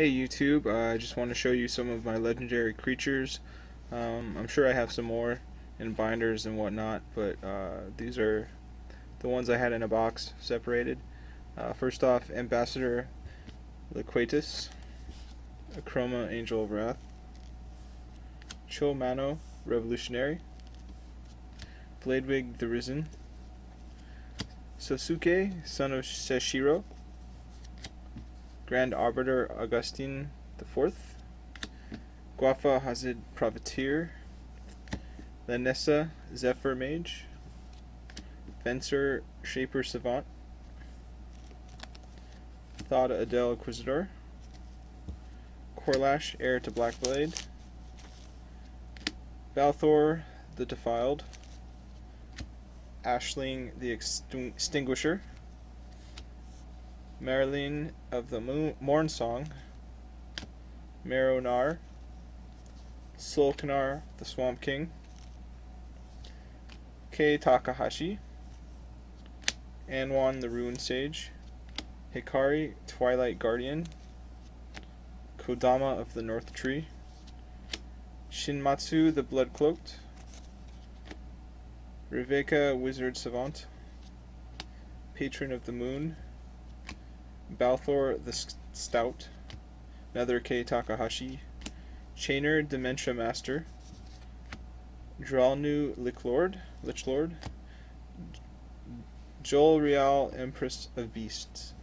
Hey YouTube, uh, I just want to show you some of my legendary creatures. Um, I'm sure I have some more in binders and whatnot, but uh, these are the ones I had in a box separated. Uh, first off, Ambassador Laquatus, Akroma Angel of Wrath, Cho-Manno Revolutionary, Bladewing the Risen, Sosuke, son of Seshiro, Grand Arbiter Augustine IV, Gwafa Hazid Privateer, Linessa Zephyr Mage, Venser Shaper Savant, Thada Adel Inquisitor, Korlash Heir to Blackblade, Balthor the Defiled, Ashling the Extinguisher, Maralen of the Moon, Morn Song, Maronar, Solkanar the Swamp King, Kei Takahashi, Anowon the Ruin Sage, Hikari Twilight Guardian, Kodama of the North Tree, Shimatsu the Blood Cloaked, Reveka Wizard Savant, Patron of the Moon, Balthor the Stout, Nether K Takahashi, Chainer Dementia Master, Dralnu Lichlord, Lichlord, Jolrael Empress of Beasts,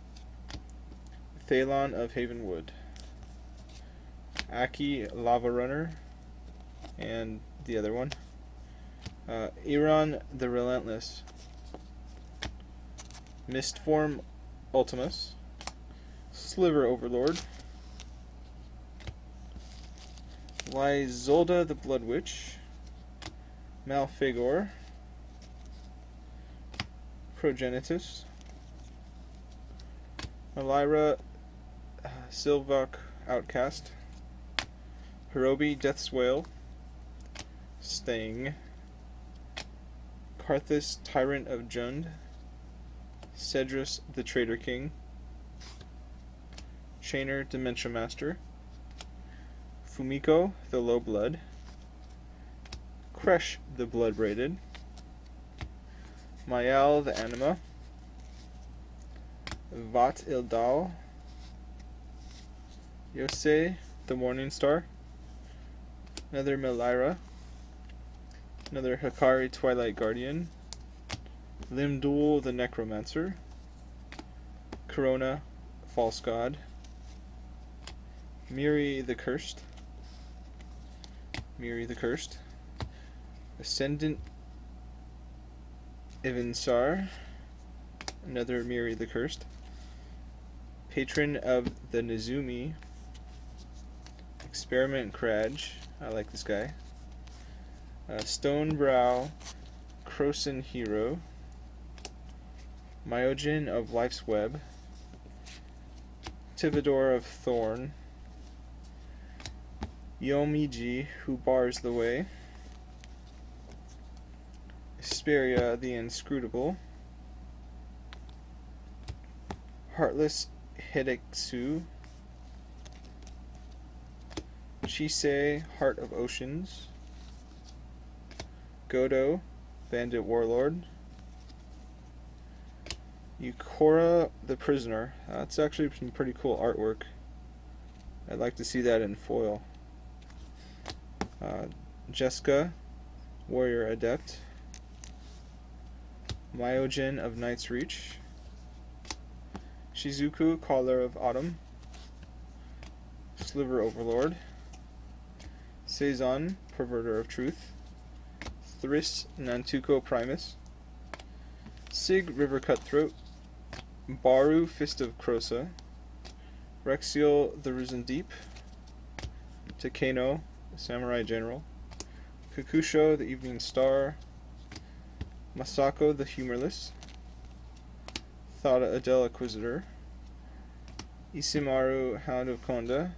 Thelon of Havenwood, Akki Lava Runner, and the other one, uh, Eron the Relentless, Mistform Ultimus, Sliver Overlord, Lyzolda the Blood Witch, Malfegor, Progenitus, Elira uh, Sylvok Outcast, Horobi Death's Wail, Sting, Karrthus Tyrant of Jund, Sedris the Traitor King, Chainer Dementia Master, Fumiko the Low Blood, Kresh the Blood Braided, Mayael the Anima, Vhati il-Dal, Yosei the Morning Star, another Melira, another Hikari Twilight Guardian, Limdul the Necromancer, Karona False God, Miri the Cursed. Miri the Cursed. Ascendant Evincar. Another Miri the Cursed. Patron of the Nezumi. Experiment Kraj. I like this guy. Uh, Stonebrow Krosan Hero. Myojin of Life's Web. Tivador of Thorn. Yomiji, who bars the way. Asperia, the inscrutable. Heartless Hidetsugu. Chisei, Heart of Oceans. Godo, Bandit Warlord. Yukora, the Prisoner. That's actually some pretty cool artwork. I'd like to see that in foil uh, Jeska, Warrior Adept, Myojin of Night's Reach, Shizuko, Caller of Autumn, Sliver Overlord, Seizan, Perverter of Truth, Thriss, Nantuko Primus, Sygg, River Cutthroat, Baru, Fist of Krosa, Rexiel, The Risen Deep, Takeno, Samurai General, Kokusho, the Evening Star, Masako, the Humorless, Thada Adel Inquisitor, Isamaru Hound of Konda,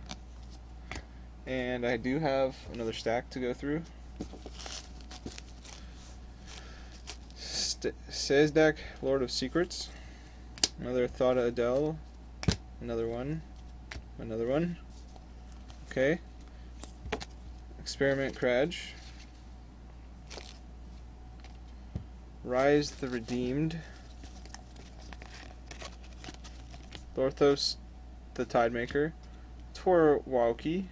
and I do have another stack to go through. St deck, Lord of Secrets, another Thada Adel, another one, another one. Okay. Experiment Kraj. Rhys the Redeemed. Lorthos the Tidemaker. Tor Wauki.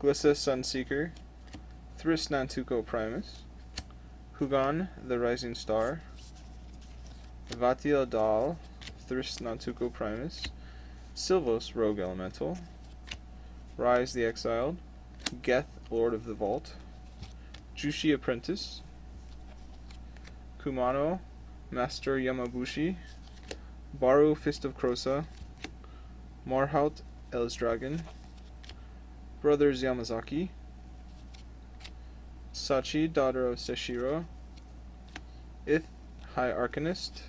Glissa Sunseeker. Thriss Nantuko Primus. Jugan the Rising Star. Vhati il-Dal. Thriss Nantuko Primus. Silvos Rogue Elemental. Rhys the Exiled. Geth Lord of the Vault. Jushi Apprentice. Kumano, Master Yamabushi, Baru Fist of Krosa, Marhault Elsdragon, Brothers Yamazaki, Sachi, daughter of Seshiro, Ith, High Arcanist,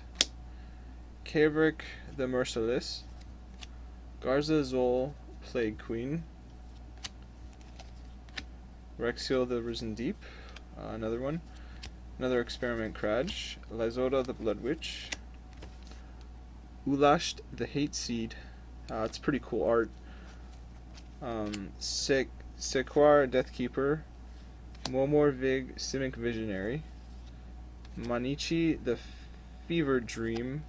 Kaervek the Merciless, Garza Zol, Plague Queen, Rexiel the Risen Deep, uh, another one, Another experiment Kraj. Lyzolda the Blood Witch. Ulasht the Hate Seed. Uh, it's pretty cool art. Um, Sek Sequar Deathkeeper. Momir Vig Simic Visionary. Mannichi the Fever Dream.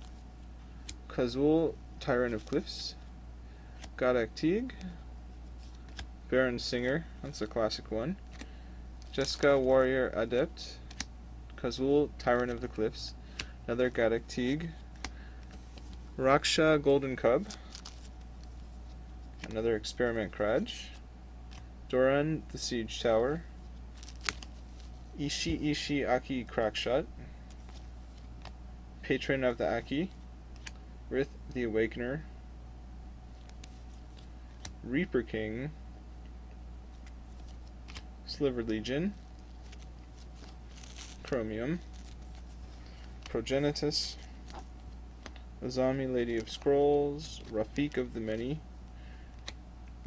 Kazul Tyrant of Cliffs. Gaddock Teeg. Baron Sengir. That's a classic one. Jeska Warrior Adept. Kazul, Tyrant of the Cliffs, another Gaddock Teeg, Raksha, Golden Cub, another Experiment Kraj, Doran, the Siege Tower, Ishi Ishi Akki Crackshot, Patron of the Akki, Rith the Awakener, Reaper King, Sliver Legion, Chromium, Progenitus, Azami Lady of Scrolls, Rafiq of the Many,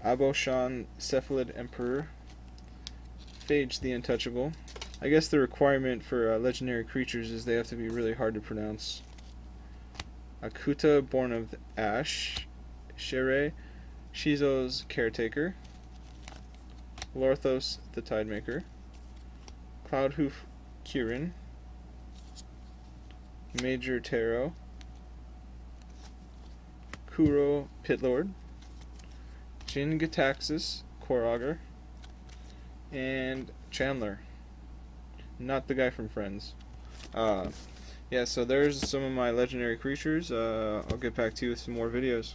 Aboshan Cephalid Emperor, Phage the Untouchable. I guess the requirement for uh, legendary creatures is they have to be really hard to pronounce. Akuta, Born of Ash, Shirei, Shizo's Caretaker, Lorthos the Tidemaker, Cloudhoof Kirin, Major Taro, Kuro Pitlord, Jin Gataxis Korogger, and Chandler. Not the guy from Friends. Uh, yeah, so there's some of my legendary creatures. Uh, I'll get back to you with some more videos.